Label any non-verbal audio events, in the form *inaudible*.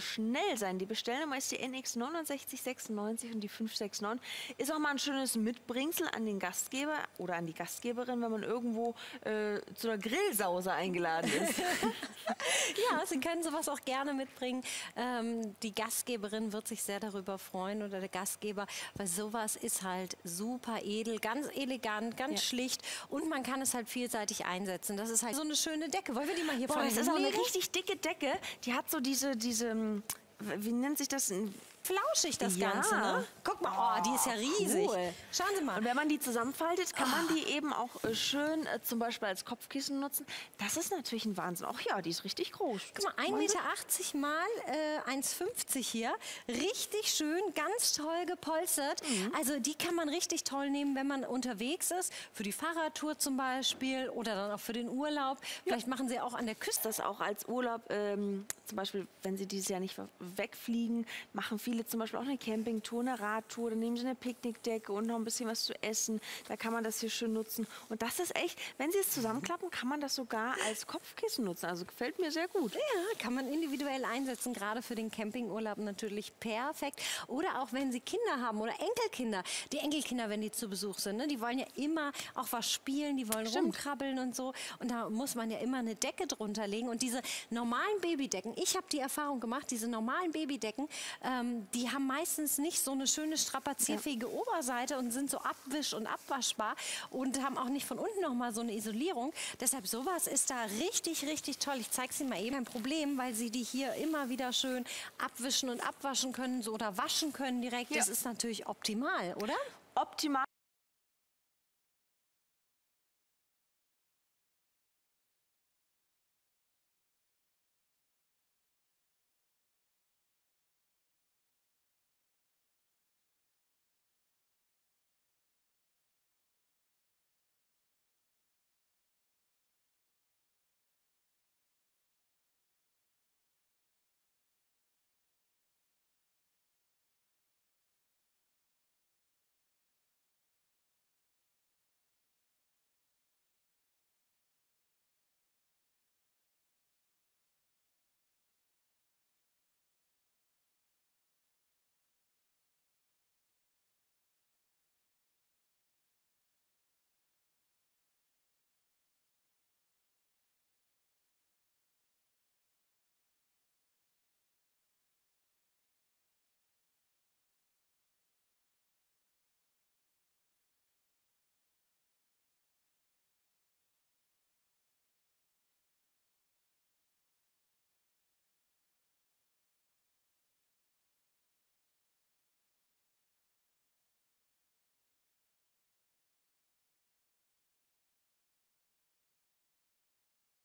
schnell sein. Die Bestellnummer ist die NX 6996 und die 569. Ist auch mal ein schönes Mitbringsel an den Gastgeber oder an die Gastgeberin, wenn man irgendwo äh, zu einer Grillsause eingeladen ist. *laughs* *laughs* ja, Sie können sowas auch gerne mitbringen. Ähm, die Gastgeberin wird sich sehr darüber freuen oder der Gastgeber, weil sowas ist halt super edel, ganz elegant, ganz ja. schlicht und man kann es halt vielseitig einsetzen. Das ist halt so eine schöne Decke. Wollen wir die mal hier vorne Das ist auch eine richtig dicke Decke. Die hat so diese, diese, wie nennt sich das? Flauschig, das ja. Ganze. Ne? Guck mal, oh, die ist ja riesig. Cool. Schauen Sie mal. Und wenn man die zusammenfaltet, kann man die eben auch äh, schön äh, zum Beispiel als Kopfkissen nutzen. Das ist natürlich ein Wahnsinn. Ach ja, die ist richtig groß. Guck mal, 1,80 Meter mal äh, 1,50 hier. Richtig schön, ganz toll gepolstert. Mhm. Also die kann man richtig toll nehmen, wenn man unterwegs ist. Für die Fahrradtour zum Beispiel oder dann auch für den Urlaub. Vielleicht ja. machen Sie auch an der Küste das auch als Urlaub. Ähm, zum Beispiel, wenn Sie dieses Jahr nicht wegfliegen, machen viele viele zum Beispiel auch eine Campingtour, eine Radtour, dann nehmen sie eine Picknickdecke und noch ein bisschen was zu essen. Da kann man das hier schön nutzen. Und das ist echt, wenn sie es zusammenklappen, kann man das sogar als Kopfkissen nutzen. Also gefällt mir sehr gut. Ja, kann man individuell einsetzen, gerade für den Campingurlaub natürlich perfekt. Oder auch wenn sie Kinder haben oder Enkelkinder. Die Enkelkinder, wenn die zu Besuch sind, ne, die wollen ja immer auch was spielen, die wollen Stimmt. rumkrabbeln und so. Und da muss man ja immer eine Decke drunter legen. Und diese normalen Babydecken, ich habe die Erfahrung gemacht, diese normalen Babydecken, ähm, die haben meistens nicht so eine schöne strapazierfähige ja. Oberseite und sind so abwisch- und abwaschbar und haben auch nicht von unten noch mal so eine Isolierung. Deshalb sowas ist da richtig, richtig toll. Ich zeige sie mal eben. Ein Problem, weil sie die hier immer wieder schön abwischen und abwaschen können so, oder waschen können direkt. Ja. Das ist natürlich optimal, oder? Optimal.